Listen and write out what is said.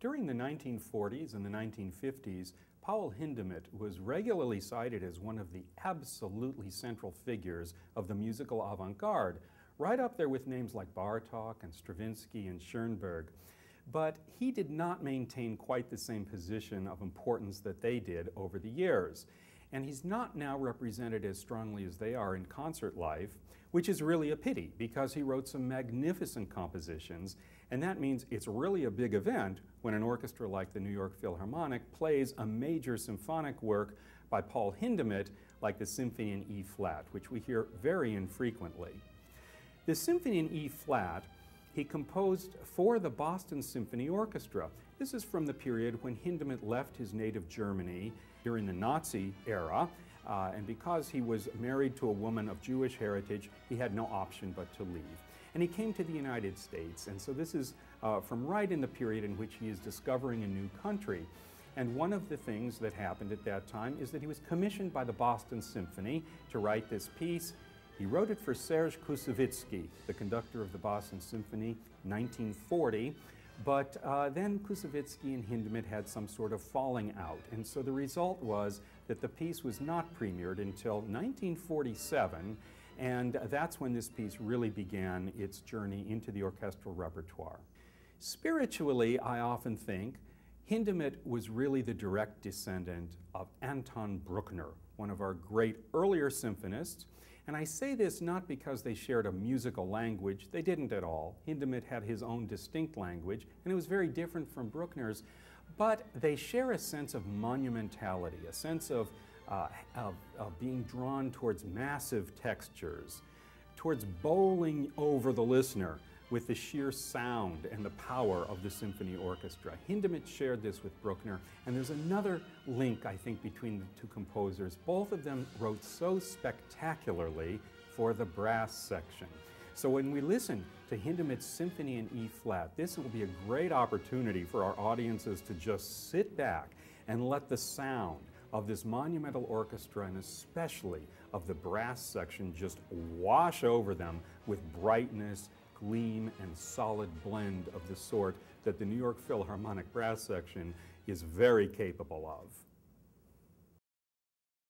During the 1940s and the 1950s, Paul Hindemith was regularly cited as one of the absolutely central figures of the musical avant-garde, right up there with names like Bartok and Stravinsky and Schoenberg. But he did not maintain quite the same position of importance that they did over the years and he's not now represented as strongly as they are in concert life, which is really a pity because he wrote some magnificent compositions, and that means it's really a big event when an orchestra like the New York Philharmonic plays a major symphonic work by Paul Hindemith, like the Symphony in E flat, which we hear very infrequently. The Symphony in E flat he composed for the Boston Symphony Orchestra. This is from the period when Hindemith left his native Germany during the Nazi era, uh, and because he was married to a woman of Jewish heritage, he had no option but to leave. And he came to the United States, and so this is uh, from right in the period in which he is discovering a new country. And one of the things that happened at that time is that he was commissioned by the Boston Symphony to write this piece. He wrote it for Serge Koussevitzky, the conductor of the Boston Symphony, 1940. But uh, then Koussevitzky and Hindemith had some sort of falling out, and so the result was that the piece was not premiered until 1947, and that's when this piece really began its journey into the orchestral repertoire. Spiritually, I often think Hindemith was really the direct descendant of Anton Bruckner, one of our great earlier symphonists, and I say this not because they shared a musical language, they didn't at all. Hindemith had his own distinct language, and it was very different from Bruckner's, but they share a sense of monumentality, a sense of, uh, of, of being drawn towards massive textures, towards bowling over the listener with the sheer sound and the power of the symphony orchestra. Hindemith shared this with Bruckner, and there's another link, I think, between the two composers. Both of them wrote so spectacularly for the brass section. So when we listen to Hindemith's Symphony in E flat, this will be a great opportunity for our audiences to just sit back and let the sound of this monumental orchestra and especially of the brass section just wash over them with brightness gleam and solid blend of the sort that the New York Philharmonic Brass Section is very capable of.